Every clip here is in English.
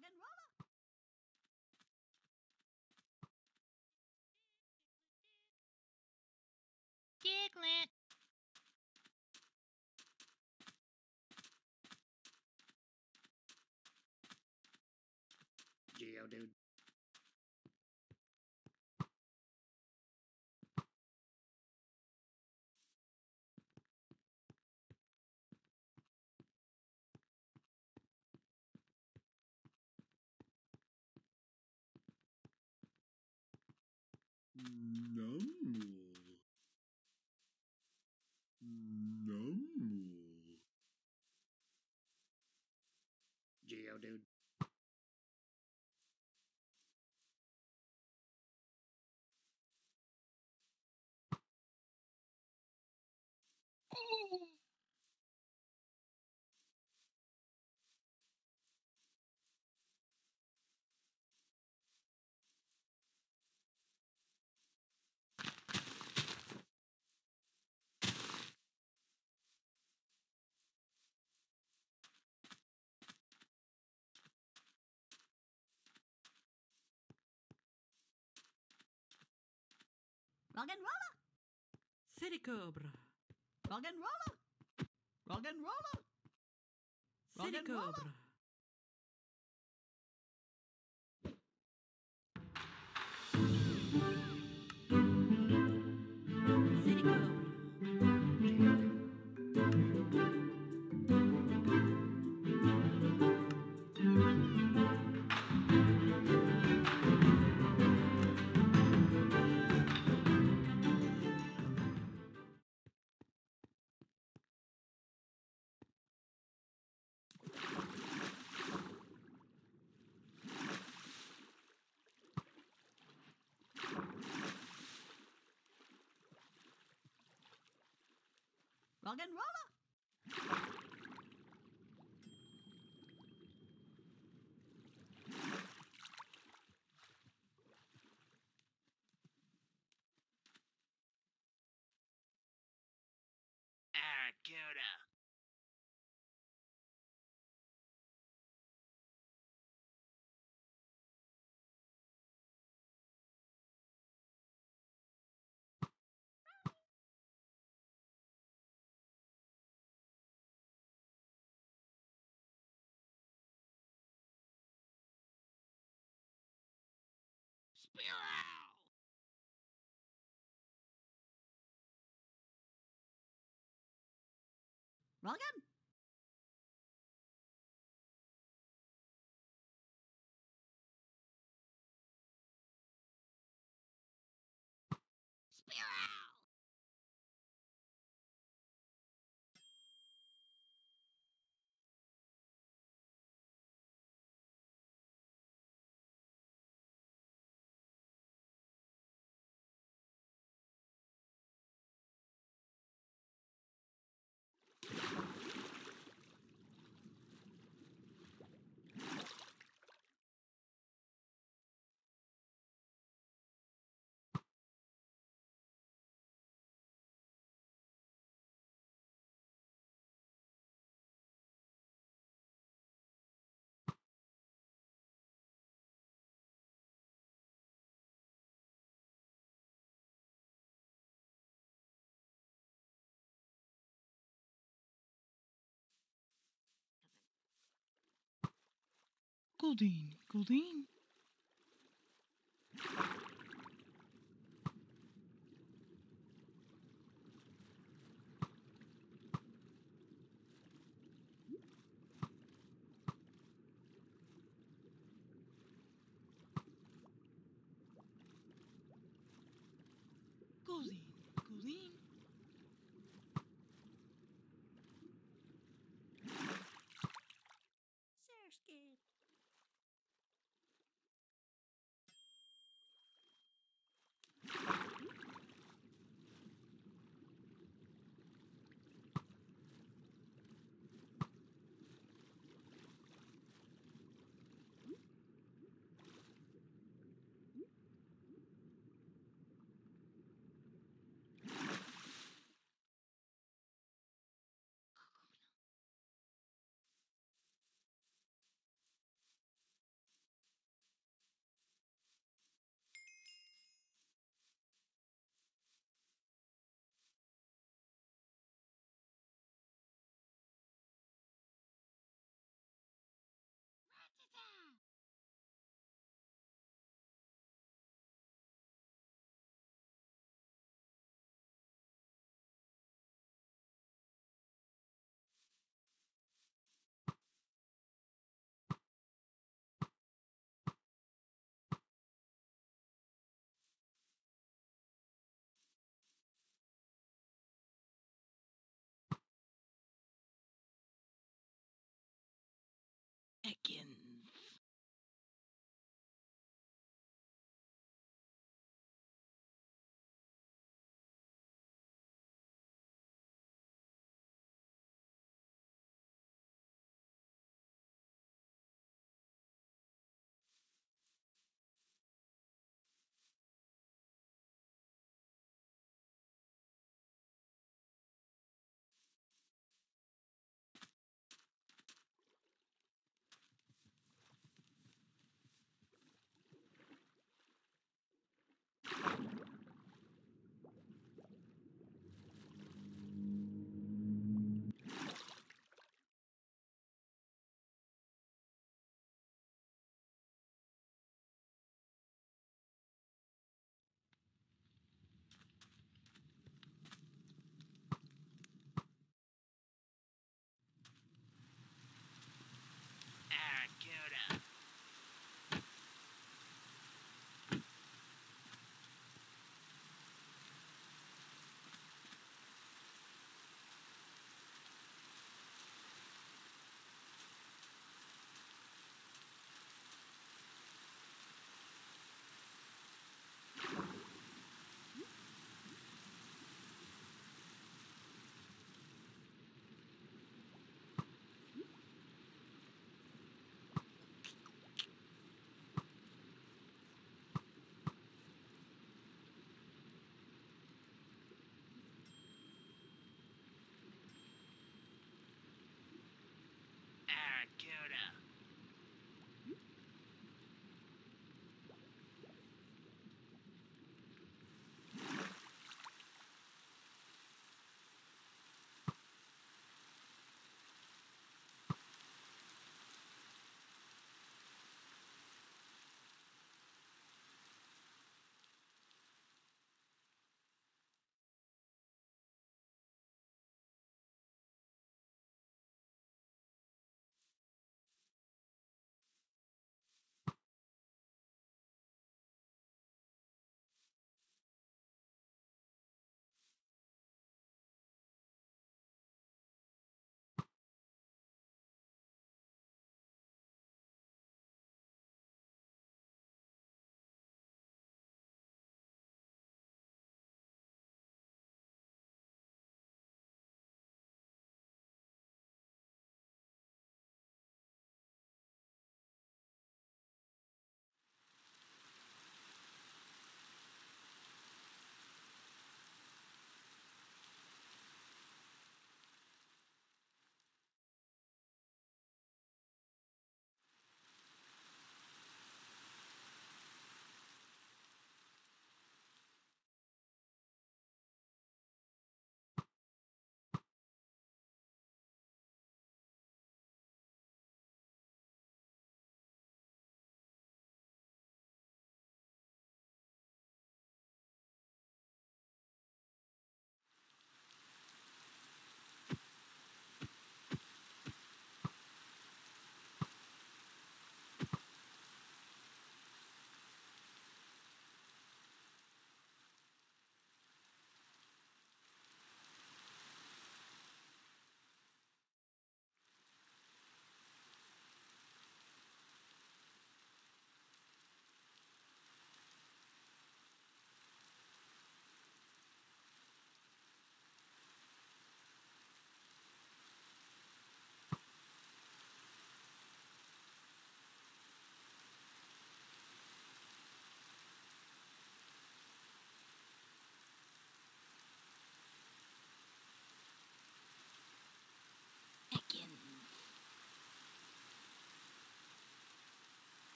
Rock and roller. Diglett. Rock and roller. City Cobra. Rock and roller. Rock and roller. Rock City and. Cobra. City Rock and roller. Spearow. Rogan. Goldeen. Goldeen. Again.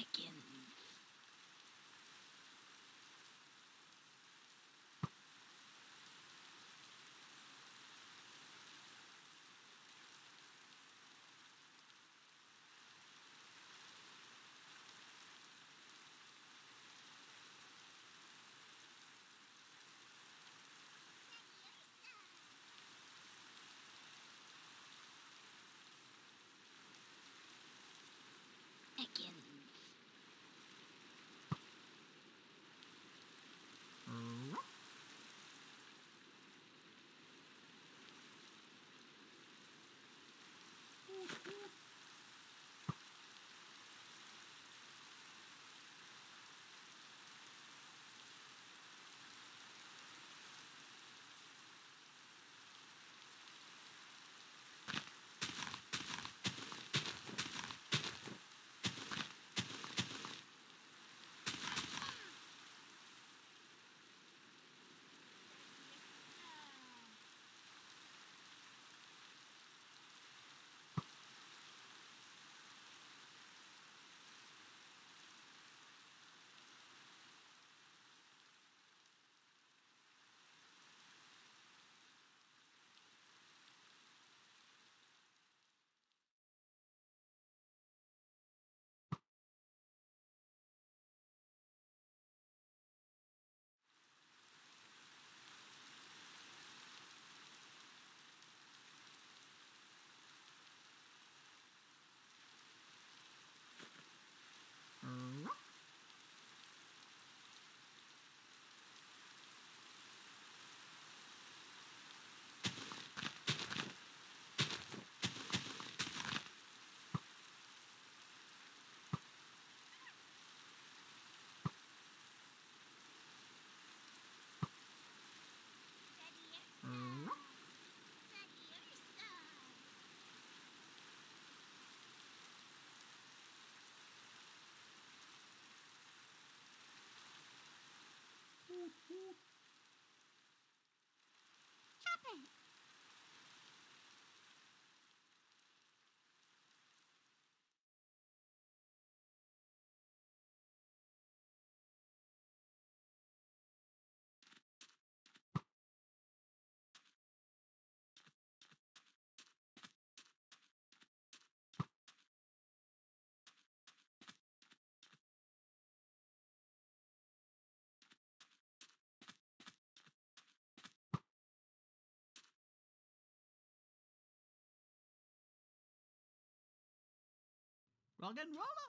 Ekans. Ekans. Rock and roller.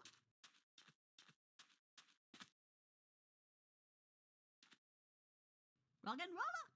Rock and roller.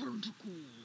Turn to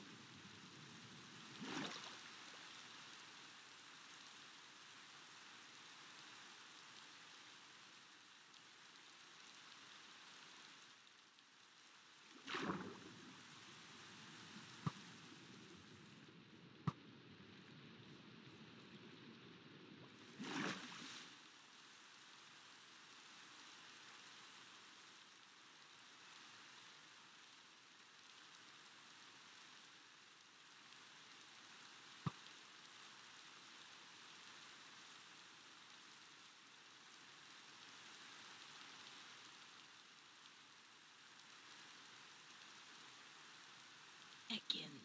seconds.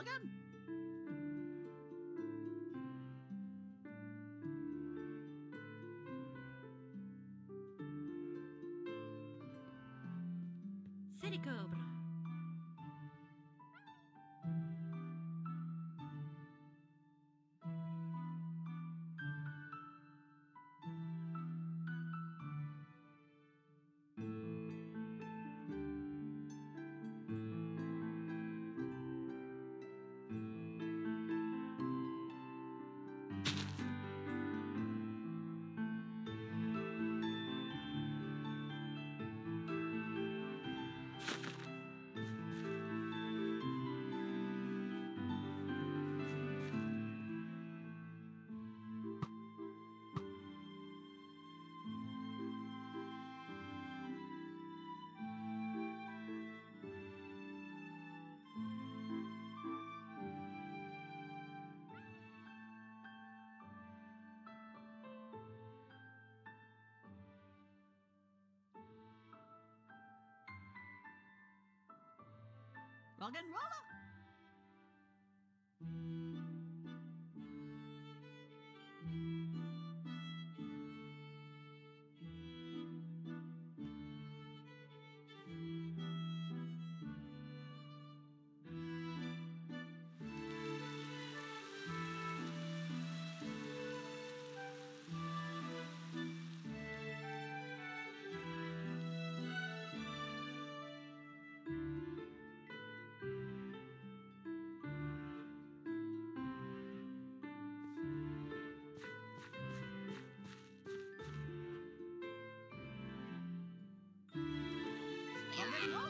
Again. City. And roll again, roller. Roller.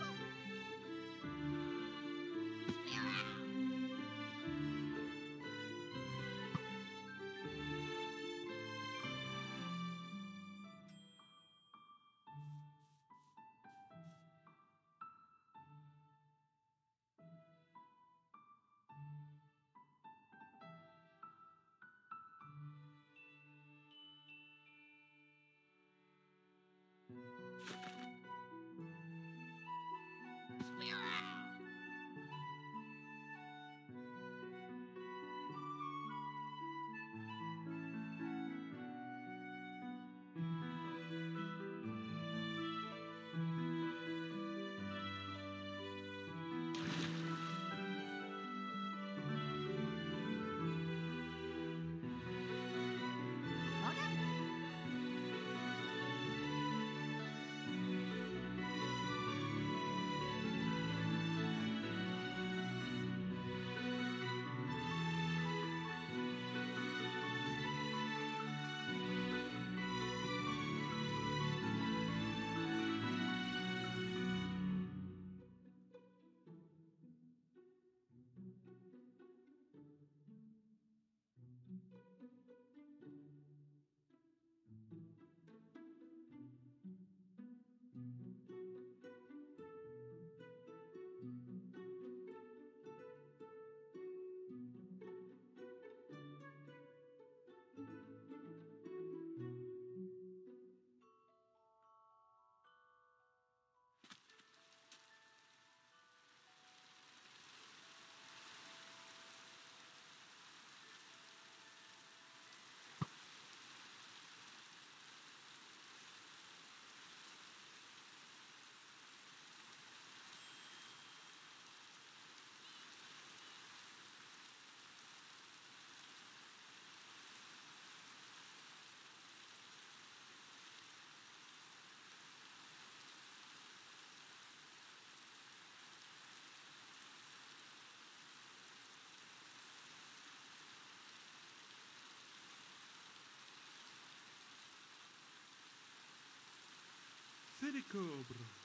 City Cobra.